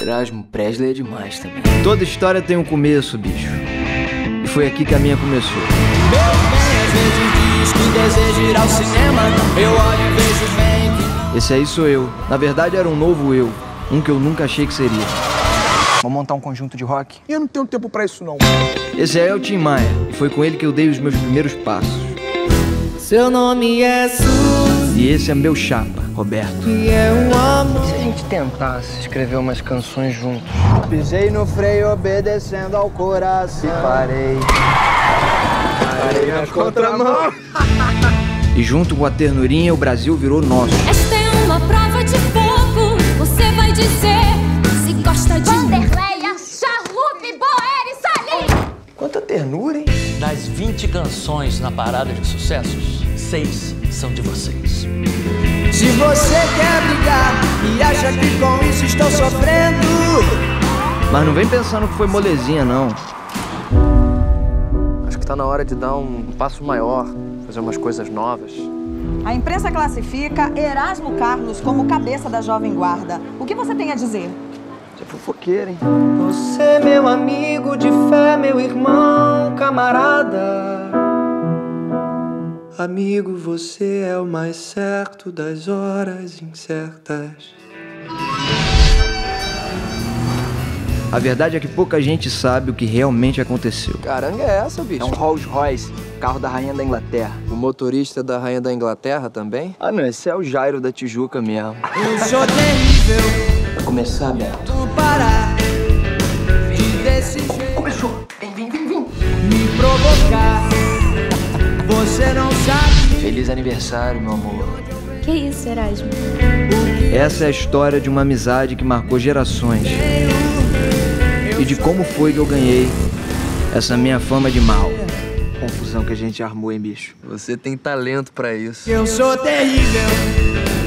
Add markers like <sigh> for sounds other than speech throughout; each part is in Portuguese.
Erasmo Presley é demais também. Toda história tem um começo, bicho. E foi aqui que a minha começou. Meu bem, às vezes diz que deseja ir ao cinema. Eu olho e vejo bem que Esse aí sou eu. Na verdade, era um novo eu. Um que eu nunca achei que seria. Vamos montar um conjunto de rock? Eu não tenho tempo pra isso, não. Esse aí é o Tim Maia. E foi com ele que eu dei os meus primeiros passos. Seu nome é Suzy E esse é meu chapa, Roberto. e é um amor. Se a gente tentasse escrever umas canções juntos. Pisei no freio, obedecendo ao coração. E parei. Parei na contramão. <laughs> E junto com a ternurinha, o Brasil virou nosso. Esta é uma prova de fogo. Você vai dizer se gosta de 20 canções na parada de sucessos, seis são de vocês. Se você quer brigar e acha que com isso estou sofrendo, Mas não vem pensando que foi molezinha, não. Acho que tá na hora de dar um passo maior, fazer umas coisas novas. A imprensa classifica Erasmo Carlos como cabeça da Jovem Guarda. O que você tem a dizer? Você é fofoqueiro, hein? você, meu amigo de fé, meu irmão, camarada. Amigo, você é o mais certo das horas incertas. A verdade é que pouca gente sabe o que realmente aconteceu. Caranga é essa, bicho? É um Rolls Royce, carro da rainha da Inglaterra. O motorista da Rainha da Inglaterra também? Ah, não, esse é o Jairo da Tijuca mesmo. Eu sou terrível, Pra começar, Beto. não parar de desse jeito Começou! Vem, vem, vem, vem! me provocar. Você não sabe Feliz aniversário, meu amor. Que isso, Erasmo? Essa é a história de uma amizade que marcou gerações. E de como foi que eu ganhei essa minha fama de mal. Confusão que a gente armou, hein, bicho? Você tem talento pra isso. eu sou terrível.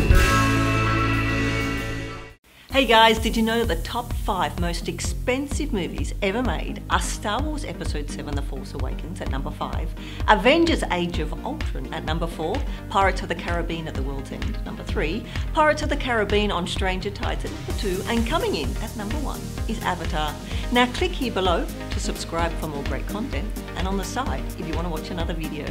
Hey guys, did you know the top five most expensive movies ever made are Star Wars Episode 7 The Force Awakens at number five, Avengers Age of Ultron at number four, Pirates of the Caribbean at the World's End number three, Pirates of the Caribbean on Stranger Tides at number two, and coming in at number one is Avatar. Now click here below to subscribe for more great content, and on the side if you want to watch another video.